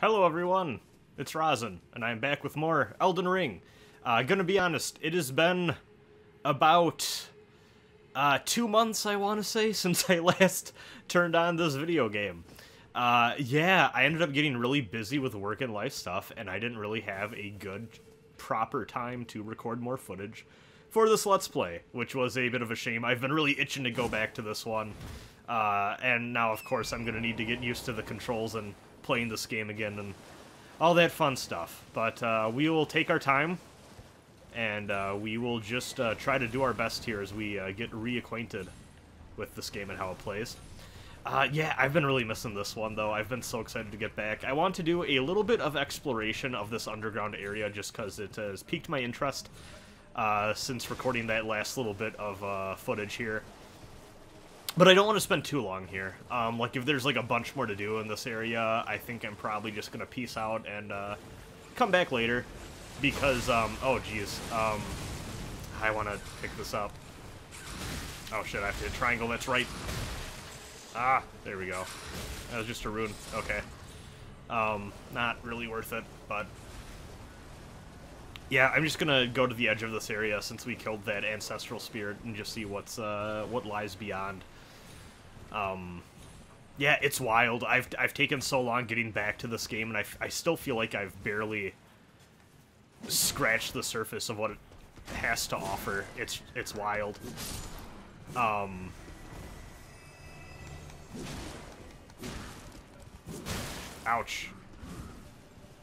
Hello, everyone. It's Rasen, and I'm back with more Elden Ring. Uh, gonna be honest, it has been about uh, two months, I want to say, since I last turned on this video game. Uh, yeah, I ended up getting really busy with work and life stuff, and I didn't really have a good, proper time to record more footage for this Let's Play, which was a bit of a shame. I've been really itching to go back to this one, uh, and now, of course, I'm gonna need to get used to the controls and playing this game again and all that fun stuff. But uh, we will take our time, and uh, we will just uh, try to do our best here as we uh, get reacquainted with this game and how it plays. Uh, yeah, I've been really missing this one, though. I've been so excited to get back. I want to do a little bit of exploration of this underground area just because it has piqued my interest uh, since recording that last little bit of footage here. But I don't want to spend too long here. Um, like, if there's, like, a bunch more to do in this area, I think I'm probably just going to peace out and uh, come back later. Because, um, oh, geez. Um, I want to pick this up. Oh, shit, I have to hit triangle. That's right. Ah, there we go. That was just a rune. Okay. Um, not really worth it, but... Yeah, I'm just gonna go to the edge of this area since we killed that ancestral spirit and just see what's, uh, what lies beyond. Um, yeah, it's wild. I've, I've taken so long getting back to this game, and I, I still feel like I've barely scratched the surface of what it has to offer. It's, it's wild. Um... Ouch.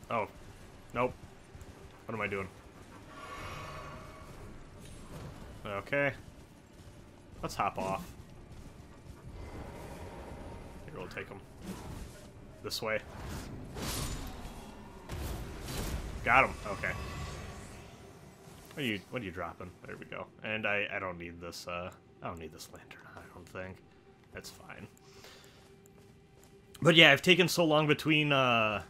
Oh. Nope. What am I doing? Okay. Let's hop off. We'll take them. This way. Got him. Okay. What are you What are you dropping? There we go. And I I don't need this. Uh, I don't need this lantern. I don't think. That's fine. But yeah, I've taken so long between uh,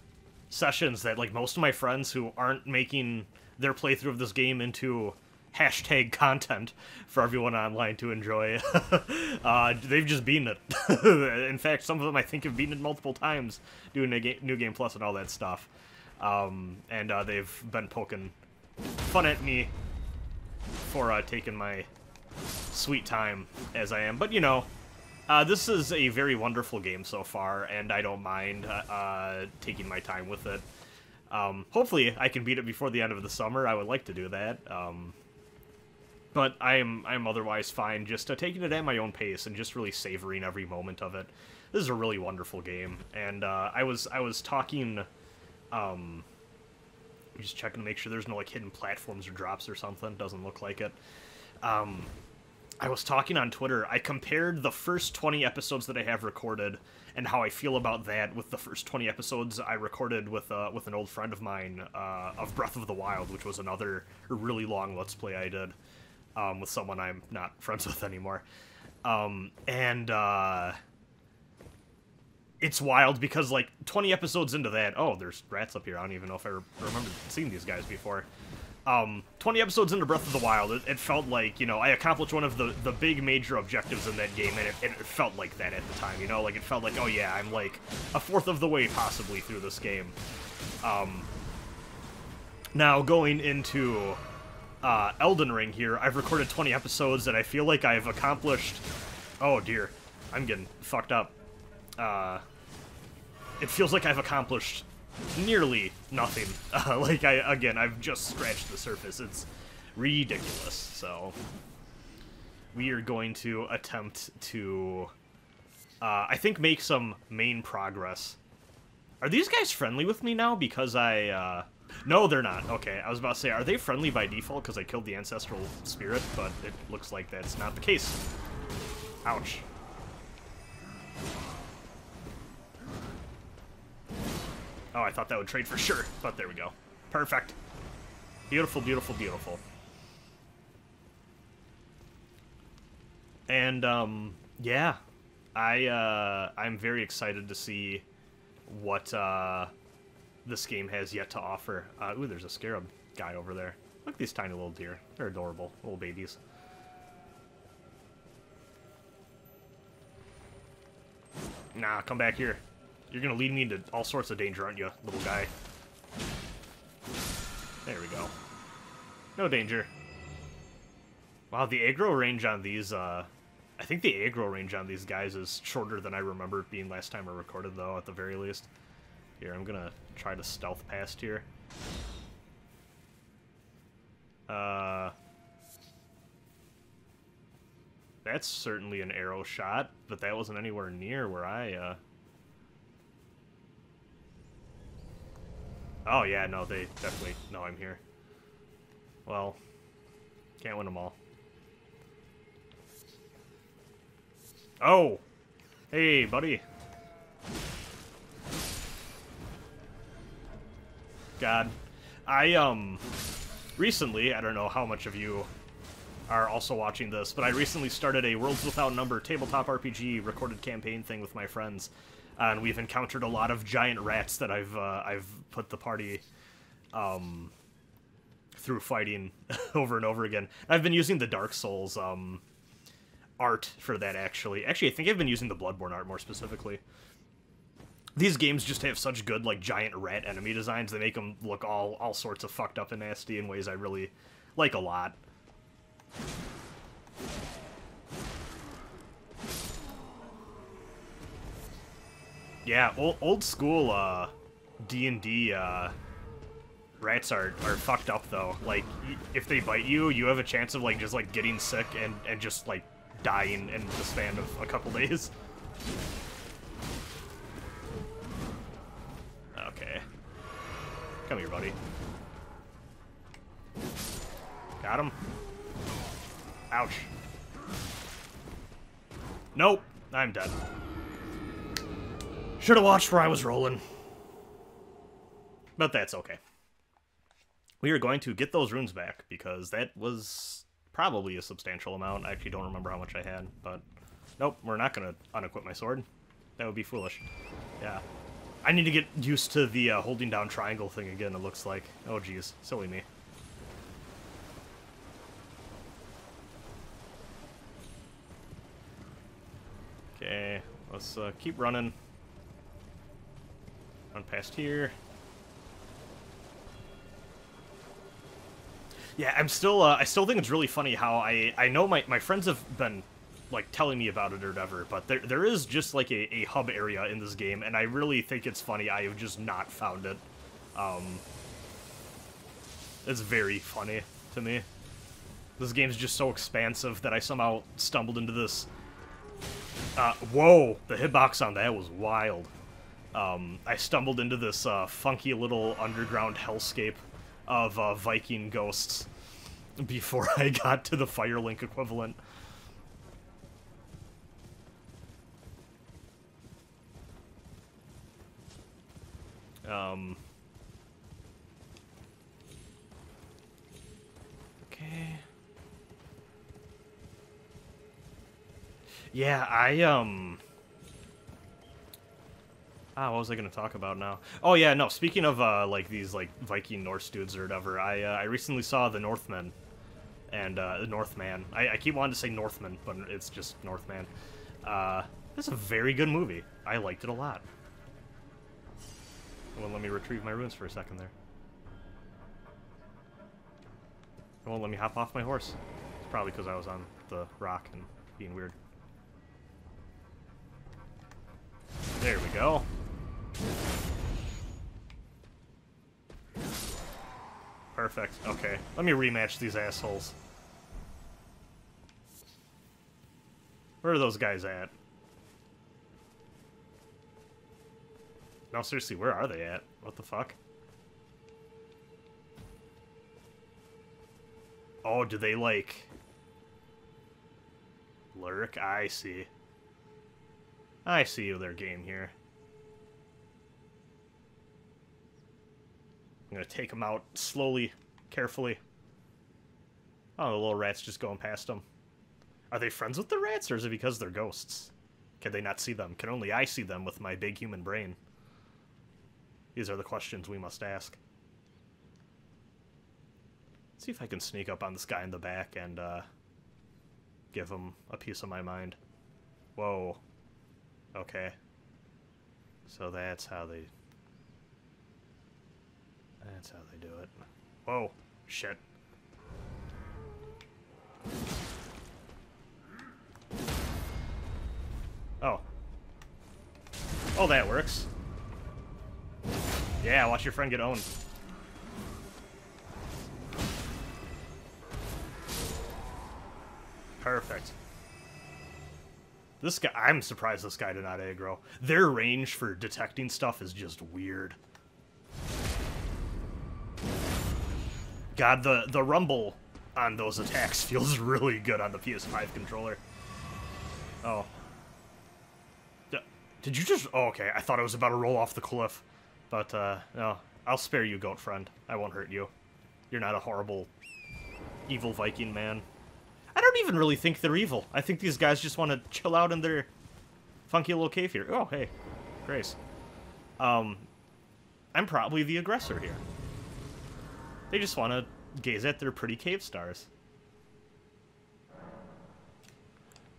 sessions that like most of my friends who aren't making their playthrough of this game into hashtag content for everyone online to enjoy. uh, they've just beaten it. In fact, some of them I think have beaten it multiple times doing a ga New Game Plus and all that stuff. Um, and uh, they've been poking fun at me for uh, taking my sweet time as I am. But, you know, uh, this is a very wonderful game so far, and I don't mind uh, uh, taking my time with it. Um, hopefully, I can beat it before the end of the summer. I would like to do that. Um, but I am I am otherwise fine just uh, taking it at my own pace and just really savoring every moment of it. This is a really wonderful game, and uh, I was I was talking, um, just checking to make sure there's no like hidden platforms or drops or something. Doesn't look like it. Um, I was talking on Twitter. I compared the first 20 episodes that I have recorded and how I feel about that with the first 20 episodes I recorded with uh, with an old friend of mine uh, of Breath of the Wild, which was another really long Let's Play I did um, with someone I'm not friends with anymore. Um, and uh, it's wild because like 20 episodes into that, oh, there's rats up here. I don't even know if I re remember seeing these guys before. Um, 20 episodes into Breath of the Wild, it, it, felt like, you know, I accomplished one of the, the big major objectives in that game, and it, it, felt like that at the time, you know? Like, it felt like, oh yeah, I'm like a fourth of the way possibly through this game. Um, now, going into uh, Elden Ring here, I've recorded 20 episodes and I feel like I've accomplished... Oh dear, I'm getting fucked up. Uh, it feels like I've accomplished nearly nothing. Uh, like, I again, I've just scratched the surface. It's ridiculous, so... We are going to attempt to, uh, I think, make some main progress. Are these guys friendly with me now because I, uh, no, they're not. Okay, I was about to say, are they friendly by default because I killed the Ancestral Spirit? But it looks like that's not the case. Ouch. Oh, I thought that would trade for sure, but there we go. Perfect. Beautiful, beautiful, beautiful. And, um, yeah. I, uh, I'm very excited to see what, uh, this game has yet to offer. Uh, ooh, there's a scarab guy over there. Look at these tiny little deer. They're adorable. Little babies. Nah, come back here. You're gonna lead me into all sorts of danger, aren't you, little guy? There we go. No danger. Wow, the aggro range on these, uh... I think the aggro range on these guys is shorter than I remember it being last time I recorded, though, at the very least. Here, I'm gonna try to stealth past here. Uh... That's certainly an arrow shot, but that wasn't anywhere near where I, uh... Oh, yeah, no, they definitely know I'm here. Well, can't win them all. Oh! Hey, buddy. God. I, um, recently, I don't know how much of you are also watching this, but I recently started a Worlds Without Number tabletop RPG recorded campaign thing with my friends, uh, and we've encountered a lot of giant rats that I've uh, I've put the party um, through fighting over and over again. I've been using the Dark Souls um, art for that actually. Actually, I think I've been using the Bloodborne art more specifically. These games just have such good like giant rat enemy designs. They make them look all all sorts of fucked up and nasty in ways I really like a lot. Yeah, old, old school uh, D&D uh, rats are, are fucked up, though. Like, if they bite you, you have a chance of, like, just, like, getting sick and, and just, like, dying in the span of a couple days. Come here, buddy. Got him. Ouch. Nope. I'm dead. Should have watched where I was rolling. But that's okay. We are going to get those runes back, because that was probably a substantial amount. I actually don't remember how much I had, but... Nope, we're not going to unequip my sword. That would be foolish. Yeah. I need to get used to the uh, holding down triangle thing again, it looks like. Oh, geez. Silly me. Okay, let's uh, keep running. Run past here. Yeah, I'm still, uh, I still think it's really funny how I, I know my, my friends have been, like, telling me about it or whatever, but there, there is just, like, a, a hub area in this game, and I really think it's funny I have just not found it. Um, it's very funny to me. This game's just so expansive that I somehow stumbled into this uh, whoa, the hitbox on that was wild. Um, I stumbled into this uh, funky little underground hellscape of uh, Viking ghosts before I got to the Firelink equivalent. Um, okay. Yeah, I, um... Ah, what was I going to talk about now? Oh, yeah, no, speaking of, uh, like, these, like, Viking Norse dudes or whatever, I, uh, I recently saw The Northman, and, uh, The Northman. I, I keep wanting to say Northman, but it's just Northman. Uh, it's a very good movie. I liked it a lot. Well, let me retrieve my runes for a second there. It won't let me hop off my horse. It's probably because I was on the rock and being weird. There we go. Perfect. Okay. Let me rematch these assholes. Where are those guys at? No, seriously, where are they at? What the fuck? Oh, do they, like... Lurk? I see. I see their game here. I'm gonna take them out slowly, carefully. Oh, the little rat's just going past them. Are they friends with the rats, or is it because they're ghosts? Can they not see them? Can only I see them with my big human brain? These are the questions we must ask. Let's see if I can sneak up on this guy in the back and, uh, give him a piece of my mind. Whoa. Okay. So that's how they... That's how they do it. Whoa. Shit. Oh. Oh, that works. Yeah, watch your friend get owned. Perfect. This guy, I'm surprised this guy did not aggro. Their range for detecting stuff is just weird. God, the, the rumble on those attacks feels really good on the PS5 controller. Oh. Did you just... Oh, okay. I thought I was about to roll off the cliff. But, uh, no. I'll spare you, goat friend. I won't hurt you. You're not a horrible, evil Viking man. I don't even really think they're evil. I think these guys just want to chill out in their funky little cave here. Oh, hey. Grace. Um, I'm probably the aggressor here. They just want to gaze at their pretty cave stars.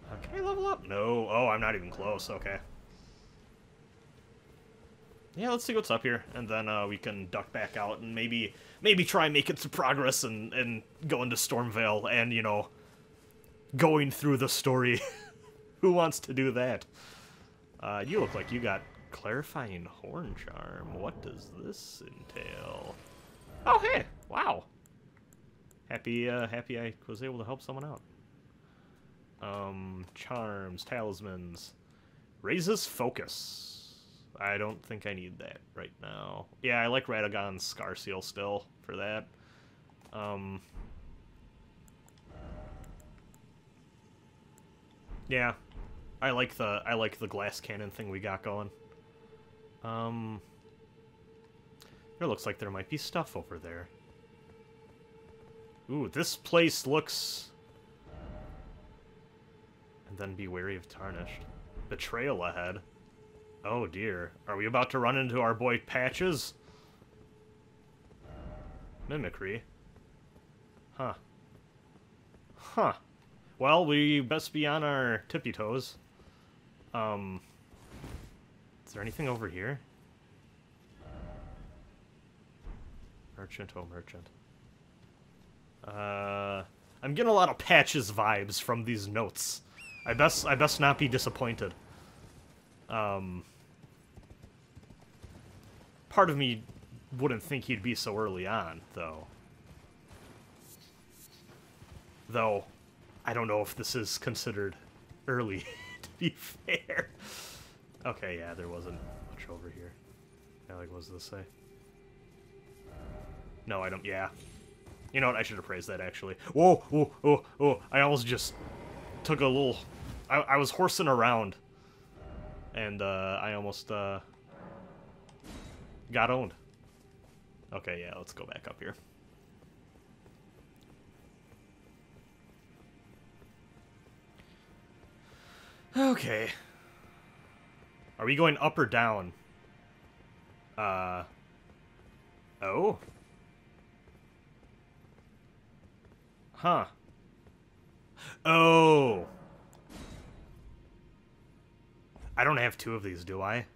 Uh, can I level up? No. Oh, I'm not even close. Okay. Yeah, let's see what's up here, and then uh, we can duck back out and maybe maybe try making some progress and, and go into Stormveil and, you know, going through the story. Who wants to do that? Uh, you look like you got clarifying horn charm. What does this entail? Oh, hey! Wow. Happy, uh, happy I was able to help someone out. Um, charms, talismans. Raises focus. I don't think I need that right now. Yeah, I like Radagon's Soreseal still for that. Um, yeah, I like the I like the glass cannon thing we got going. Um, it looks like there might be stuff over there. Ooh, this place looks... And then be wary of Tarnished. Betrayal ahead. Oh dear. Are we about to run into our boy Patches? Mimicry. Huh. Huh. Well, we best be on our tippy toes. Um... Is there anything over here? Merchant, oh merchant. Uh, I'm getting a lot of Patches vibes from these notes. I best I best not be disappointed. Um, part of me wouldn't think he'd be so early on, though. Though, I don't know if this is considered early, to be fair. Okay, yeah, there wasn't much over here. Yeah, like, what does this say? No, I don't, yeah. You know what, I should have praised that, actually. Whoa, whoa, whoa, whoa, I almost just took a little... I, I was horsing around, and uh, I almost uh, got owned. Okay, yeah, let's go back up here. Okay. Are we going up or down? Uh... Oh? Huh. Oh! I don't have two of these, do I?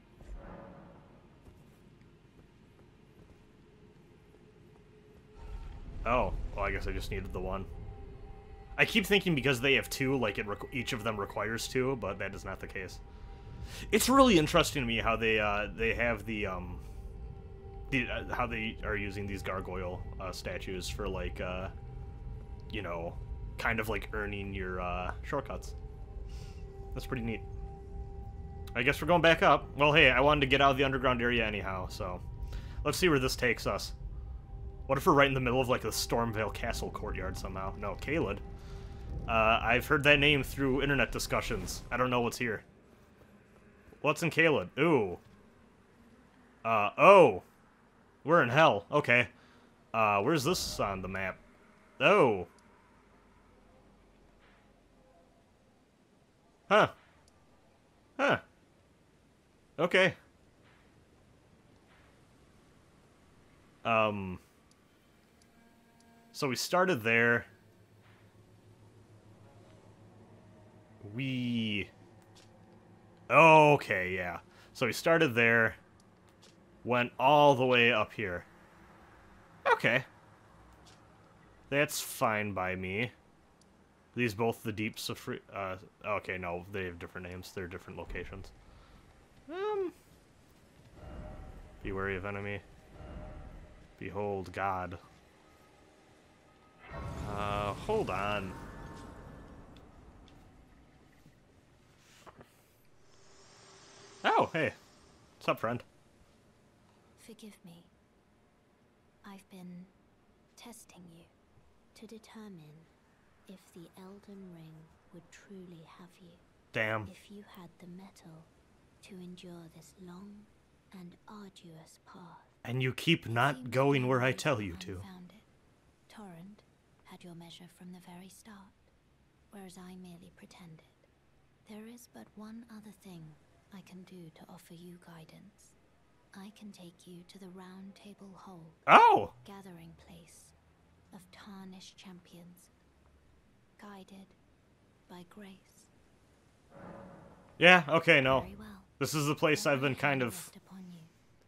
Oh, well, I guess I just needed the one. I keep thinking because they have two, like it each of them requires two, but that is not the case. It's really interesting to me how they uh, they have the um, the uh, how they are using these gargoyle uh, statues for like uh, you know, kind of like earning your uh, shortcuts. That's pretty neat. I guess we're going back up. Well, hey, I wanted to get out of the underground area anyhow, so let's see where this takes us. What if we're right in the middle of like the Stormveil Castle courtyard somehow? No, Caelid. Uh, I've heard that name through internet discussions. I don't know what's here. What's in Caelid? Ooh. Uh, oh. We're in hell. Okay. Uh, where's this on the map? Oh. Huh. Huh. Okay. Um. So we started there. We... Okay, yeah. So we started there, went all the way up here. Okay. That's fine by me. These both the deep Safri- uh, okay, no, they have different names. They're different locations. Um, be wary of enemy. Behold God. Uh, hold on. Oh, hey. What's up, friend? Forgive me. I've been testing you to determine if the Elden Ring would truly have you. Damn. If you had the mettle to endure this long and arduous path. And you keep not going where I tell you to. Found it. Torrent had your measure from the very start, whereas I merely pretended. There is but one other thing I can do to offer you guidance. I can take you to the Round Table Hold, Oh! gathering place of tarnished champions, guided by grace. Yeah, okay, no. Well. This is the place I've been kind of rest upon you.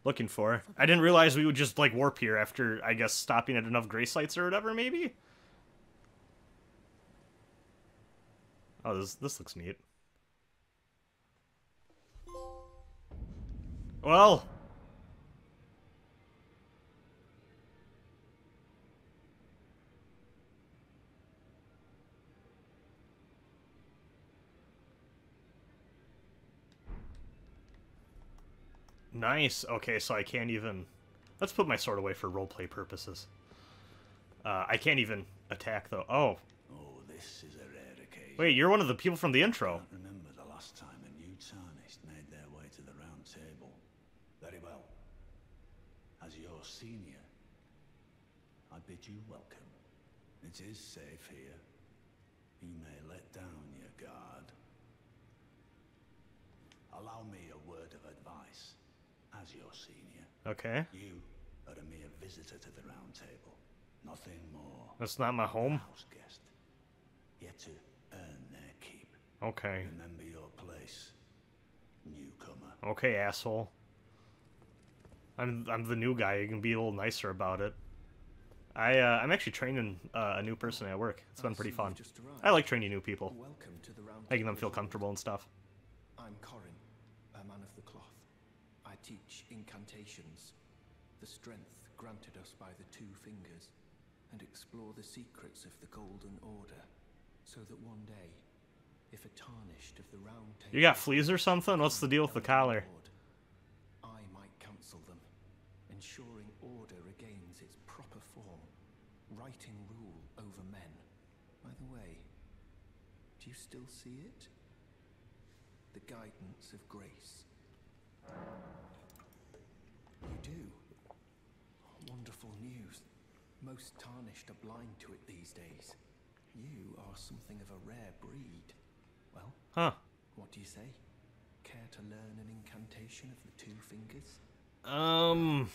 looking for. I didn't realize we would just, like, warp here after, I guess, stopping at enough grace sites or whatever, maybe? Oh, this, this looks neat. Well... Nice. Okay, so I can't even... Let's put my sword away for roleplay purposes. Uh, I can't even attack, though. Oh, Oh, this is. Wait, you're one of the people from the intro. can't remember the last time a new tarnished made their way to the round table. Very well. As your senior, I bid you welcome. It is safe here. You may let down your guard. Allow me a word of advice. As your senior, Okay. you are a mere visitor to the round table. Nothing more. That's not my home. House guest. Yet to earn their keep. Okay. Remember your place, newcomer. Okay, asshole. I'm I'm the new guy. You can be a little nicer about it. I uh, I'm actually training uh, a new person at work. It's been pretty fun. you've just arrived. I like training new people, Welcome to the round making them feel comfortable and stuff. I'm Corhyn, a man of the cloth. I teach incantations, the strength granted us by the two fingers, and explore the secrets of the Golden Order, so that one day, You got fleas or something? What's the deal with the collar? I might counsel them, ensuring order regains its proper form, righting rule over men. By the way, do you still see it? The guidance of grace. You do. Wonderful news. Most tarnished are blind to it these days. You are something of a rare breed. Well, Huh? what do you say? Care to learn an incantation of the two fingers? Um.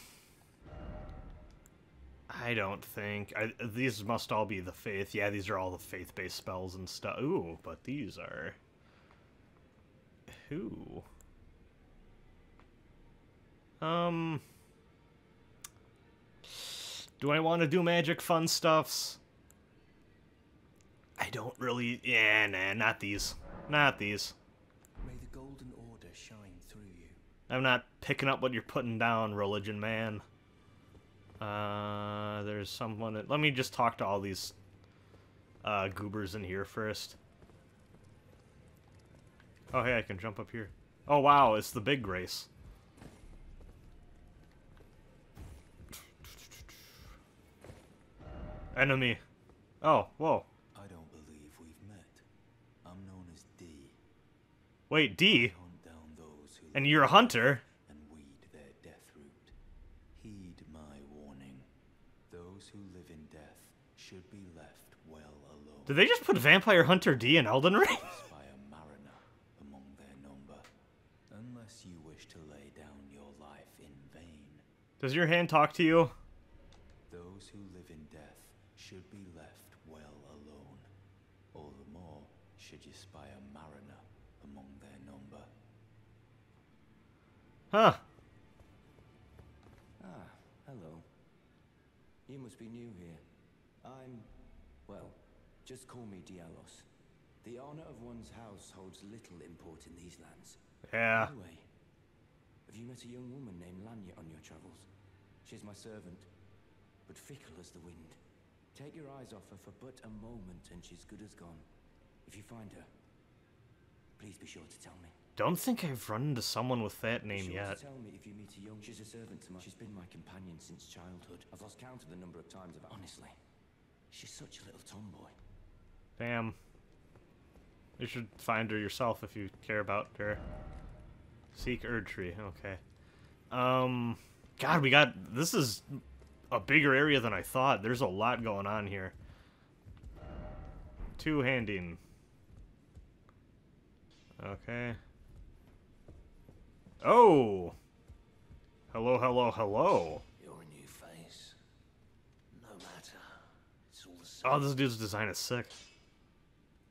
I don't think. I, these must all be the faith. Yeah, these are all the faith-based spells and stuff. Ooh, but these are. Who? Um. Do I want to do magic fun stuffs? I don't really. Yeah, nah, not these. Not these. May the Golden Order shine through you. I'm not picking up what you're putting down, religion man. Uh, there's someone. That, let me just talk to all these uh, goobers in here first. Oh, hey, I can jump up here. Oh, wow, it's the big grace. Enemy. Oh, whoa. I don't believe we've met. I'm known as D. Wait, D? Down those who And you're a hunter? and weed their Deathroot. Heed my warning. Those who live in death should be left well alone. Did they just put Vampire Hunter D in Elden Ring? by a mariner among their number. Unless you wish to lay down your life in vain, Does your hand talk to you? those who live in death should be left well alone. All the more should you spy a mariner among their number. Huh. Ah, hello. You must be new here. I'm. well, just call me Diallos. The honor of one's house holds little import in these lands. Yeah. By the way, have you met a young woman named Lanya on your travels? She's my servant, but fickle as the wind. Take your eyes off her for but a moment and she's good as gone. If you find her, please be sure to tell me. Don't think I've run into someone with that name sure yet. To tell me if you meet a young. She's a servant to mine. She's been my companion since childhood. I've lost count of the number of times I've. Honestly, she's such a little tomboy. Damn. You should find her yourself if you care about her. Seek Erdtree. Okay. Um. God, we got. This is a bigger area than I thought. There's a lot going on here. Two handing. Okay. Oh! Hello, hello, hello. New face. No matter. It's all the same. Oh, this dude's design is sick.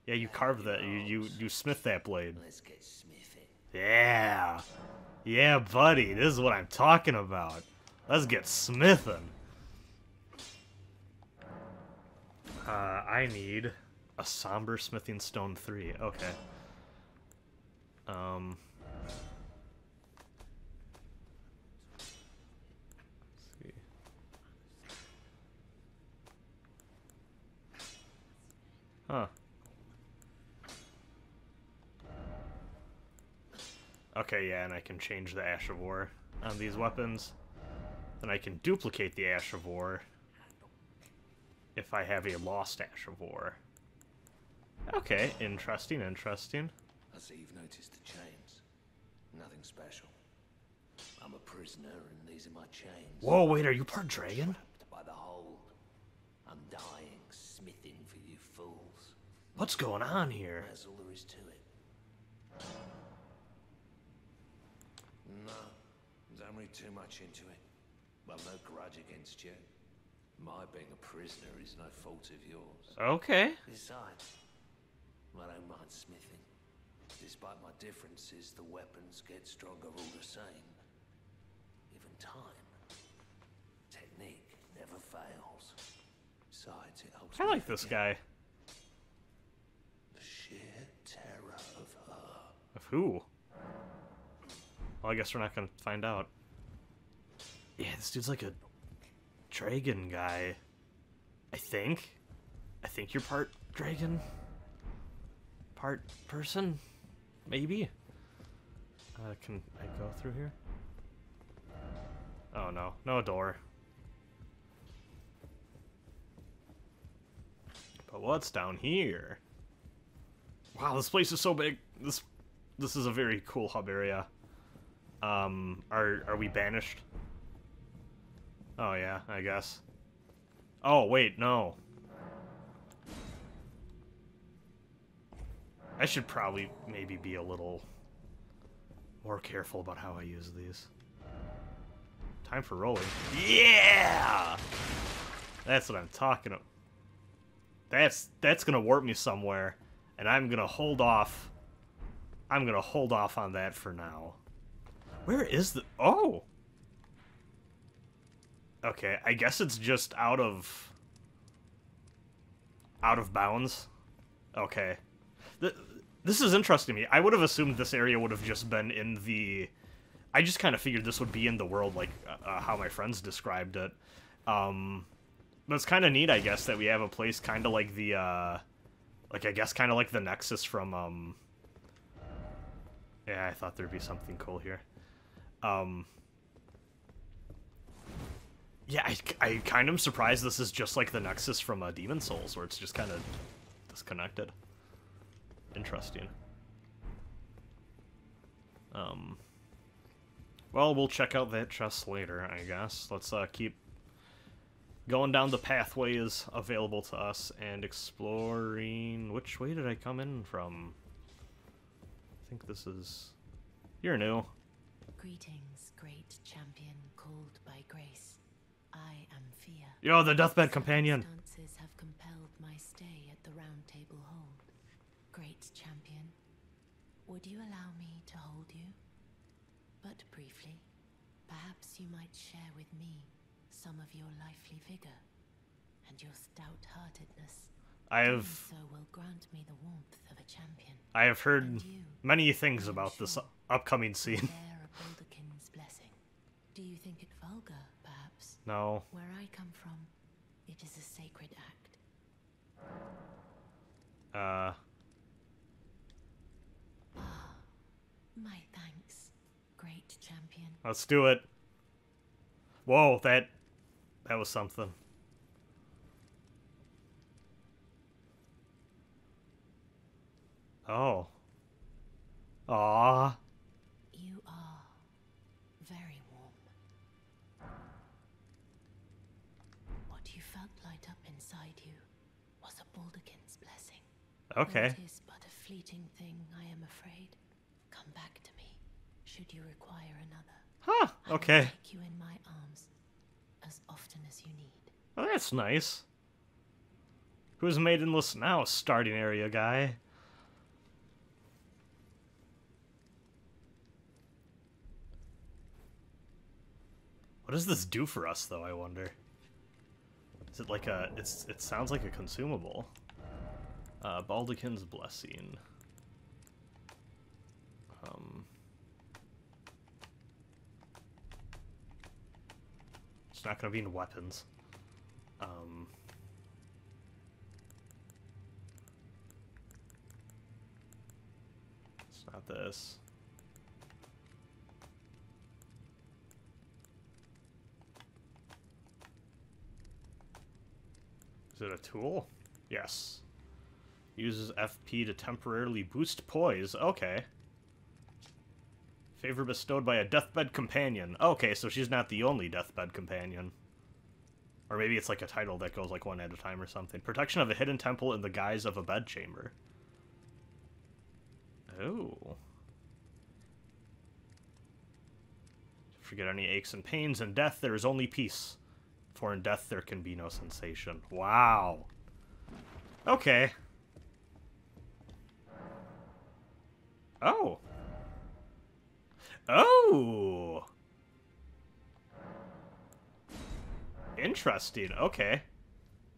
Yeah, you carved that. You you you smith that blade. Let's get. Yeah. Yeah, buddy. This is what I'm talking about. Let's get smithing. Uh, I need a somber smithing stone 3. Okay. Um. Huh. Okay, yeah, and I can change the Ash of War on these weapons. Then I can duplicate the Ash of War if I have a lost Ash of War. Okay, interesting, interesting. I see you've noticed the chains. Nothing special. I'm a prisoner and these are my chains. Whoa, wait, are you part dragon? Trapped by the hold. I'm dying, smithing for you fools. What's going on here? That's all there is to it. No, don't read too much into it. I've no grudge against you. My being a prisoner is no fault of yours. Okay. Besides, I don't mind smithing. Despite my differences, the weapons get stronger all the same. Even time. Technique never fails. Besides, it helps I like this guy. The sheer terror of her. Of who? Well, I guess we're not gonna find out. Yeah, this dude's like a dragon guy. I think. I think you're part dragon. Part person? Maybe? Uh, can I go through here? Oh no, no door. But what's down here? Wow, this place is so big. This this is a very cool hub area. Um, are are we banished? Oh yeah, I guess. Oh wait, no. I should probably maybe be a little more careful about how I use these. Time for rolling. Yeah! That's what I'm talking about. That's that's gonna warp me somewhere, and I'm gonna hold off. I'm gonna hold off on that for now. Where is the? Oh. Okay, I guess it's just out of out of bounds. Okay. Th- this is interesting to me. I would have assumed this area would have just been in the. I just kind of figured this would be in the world like uh, how my friends described it. Um, but it's kind of neat, I guess, that we have a place kind of like the, uh, like I guess kind of like the Nexus from. Um, yeah, I thought there'd be something cool here. Um, yeah, I, I kind of surprised this is just like the Nexus from uh, Demon Souls, where it's just kind of disconnected. Interesting. Um. Well, we'll check out that chest later, I guess. Let's uh, keep going down the pathways available to us and exploring. Which way did I come in from? think this is. You're new. Greetings, great champion called by grace. I am Fia. You're the deathbed companion. Circumstances have compelled my stay at the Round Table Hold. Great champion, would you allow me to hold you? But briefly, perhaps you might share with me some of your lively vigor and your stout-heartedness. I have so will grant me the warmth of a champion. I have heard you, many things about this upcoming scene. Do you think it vulgar, perhaps? No. Where I come from, it is a sacred act. Uh My thanks, great champion. let's do it. Whoa, that that was something. Oh. Ah. You are very warm. What you felt light up inside you was a Baldachin's blessing. Okay. It is but a fleeting thing, I am afraid. Come back to me, should you require another. Huh. okay. I will take you in my arms as often as you need. Oh, that's nice. Who's maidenless now, starting area guy? What does this do for us, though? I wonder. Is it like a? It's. It sounds like a consumable. Uh, Baldachin's blessing. Um. It's not gonna be in weapons. Um. It's not this. Is it a tool? Yes. Uses FP to temporarily boost poise. Okay. Favor bestowed by a deathbed companion. Okay, so she's not the only deathbed companion. Or maybe it's like a title that goes like one at a time or something. Protection of a hidden temple in the guise of a bedchamber. Oh. Forget any aches and pains. In death, there is only peace. For in death, there can be no sensation. Wow. Okay. Oh. Oh. Interesting. Okay.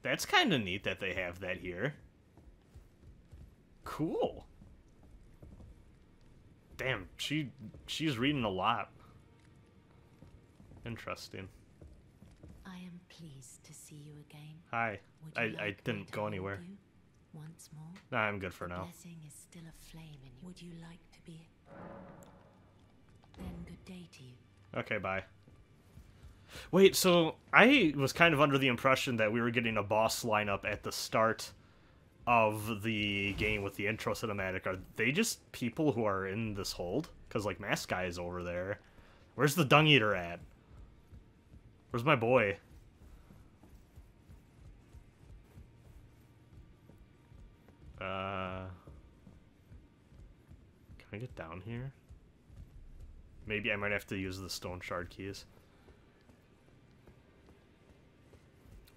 That's kind of neat that they have that here. Cool. Damn, she she's reading a lot. Interesting. I am pleased to see you again. Hi. Would I, you I like me didn't go anywhere. Once more. Nah, I'm good for now. Blessing is still aflame in you. Would you like to be? Then good day to you. Okay, bye. Wait, so I was kind of under the impression that we were getting a boss lineup at the start of the game with the intro cinematic. Are they just people who are in this hold? Because, like, Mask Guy is over there. Where's the Dung Eater at? Where's my boy? Uh... Can I get down here? Maybe I might have to use the stone shard keys.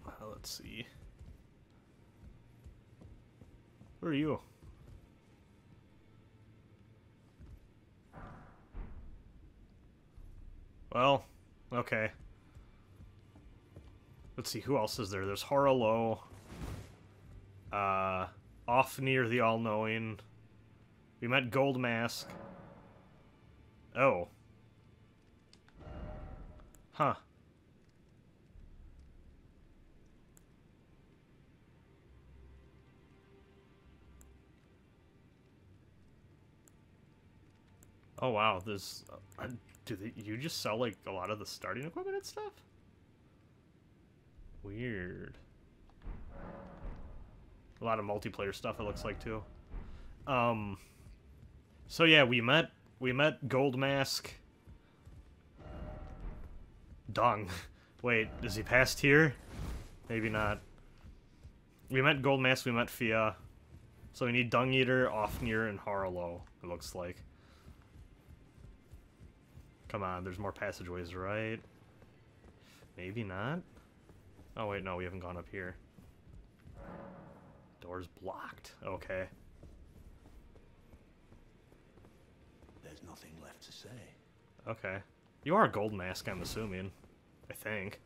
Uh, let's see. Where are you? Well, okay. Let's see, who else is there? There's Hoarah Loux. Uh, Ofnir the all-knowing. We met Gold Mask. Oh. Huh. Oh wow, there's. Uh, do they, you just sell like a lot of the starting equipment and stuff? Weird. A lot of multiplayer stuff. It looks like too. Um. So yeah, we met we met Gold Mask. Dung. Wait, is he past here? Maybe not. We met Gold Mask, we met Fia. So we need Dung Eater, Ofnir, and Harlow, it looks like. Come on, there's more passageways, right? Maybe not? Oh wait, no, we haven't gone up here. Door's blocked. Okay. There's nothing left to say. Okay. You are a gold mask, I'm assuming. I think.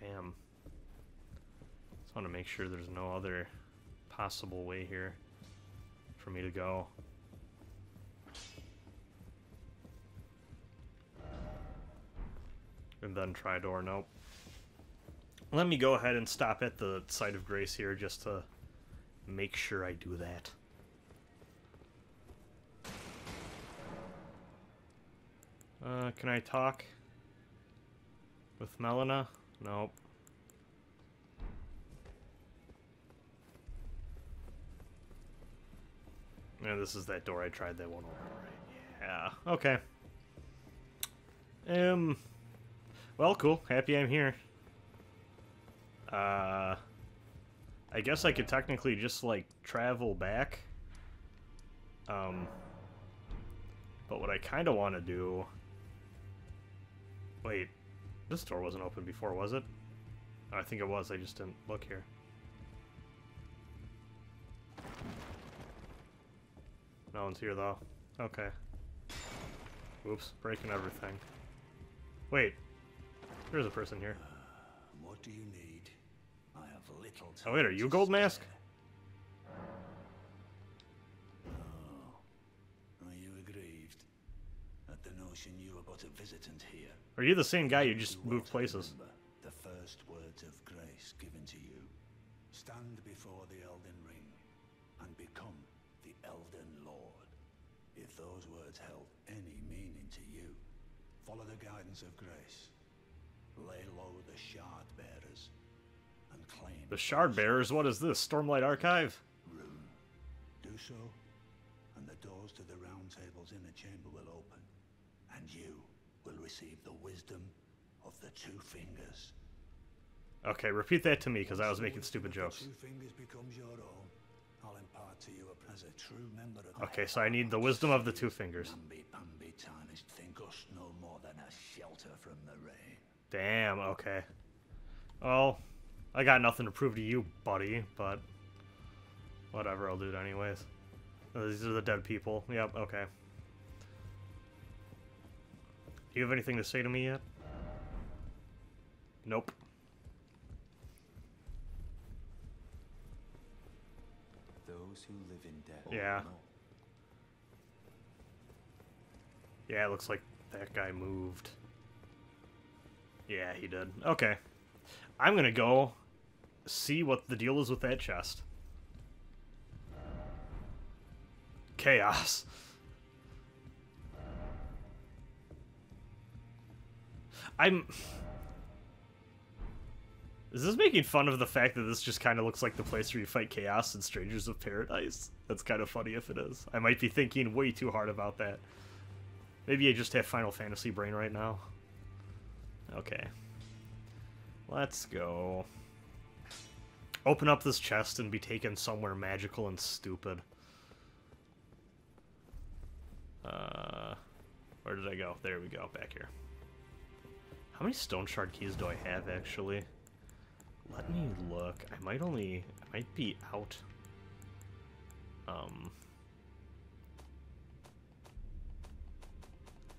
Damn. Just want to make sure there's no other possible way here for me to go. And then try door, nope. Let me go ahead and stop at the site of grace here just to make sure I do that. Uh, can I talk with Melina? Nope. Yeah, this is that door I tried that one over, right? Yeah, okay. Um, well, cool. Happy I'm here. Uh, I guess I could technically just, like, travel back. Um, but what I kind of want to do... Wait, this door wasn't open before, was it? I think it was, I just didn't look here. No one's here, though. Okay. Oops, breaking everything. Wait, there's a person here. Um, what do you need? I have little Oh wait, are you Gold Mask? Oh, are you aggrieved at the notion you are but a visitant here? Are you the same guy you just You moved places? The first words of grace given to you. Stand before the Elden Ring and become the Elden Lord. If those words held any meaning to you, follow the guidance of grace. Lay low the shard bearers and claim The Shard Bearers, what is this? Stormlight Archive? Rune. Do so, and the doors to the round table's inner chamber will open, and you will receive the wisdom of the two fingers. Okay, repeat that to me because I was making stupid jokes. Two fingers becomes your own. I'll impart to you as a true member of the Okay, so I need the wisdom of the two fingers. Namby pamby tarnished think more than a shelter from the rain. Damn, okay. Well, I got nothing to prove to you, buddy, but whatever, I'll do it anyways. Uh, These are the dead people. Yep, okay. Do you have anything to say to me yet? Nope. Those who live in death. Yeah. Yeah, it looks like that guy moved. Yeah, he did. Okay. I'm gonna go see what the deal is with that chest. Chaos. I'm... Is this making fun of the fact that this just kind of looks like the place where you fight Chaos in Strangers of Paradise? That's kind of funny if it is. I might be thinking way too hard about that. Maybe I just have Final Fantasy brain right now. Okay. Let's go. Open up this chest and be taken somewhere magical and stupid. Uh, where did I go? There we go, back here. How many Stonesword Keys do I have, actually? Let me look. I might only... I might be out. Um...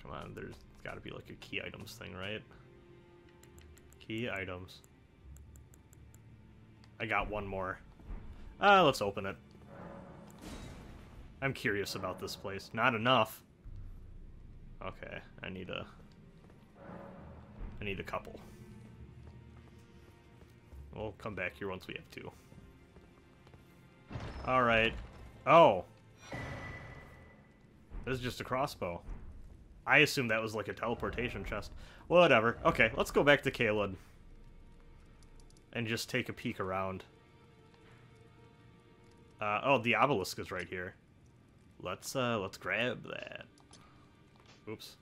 Come on, there's got to be like a key items thing, right? Key items. I got one more. Uh, let's open it. I'm curious about this place. Not enough. Okay, I need a... I need a couple. We'll come back here once we have two. Alright. Oh! This is just a crossbow. I assume that was like a teleportation chest. Whatever. Okay, let's go back to Caelid. And just take a peek around. Uh, oh, the obelisk is right here. Let's, uh, let's grab that. Oops.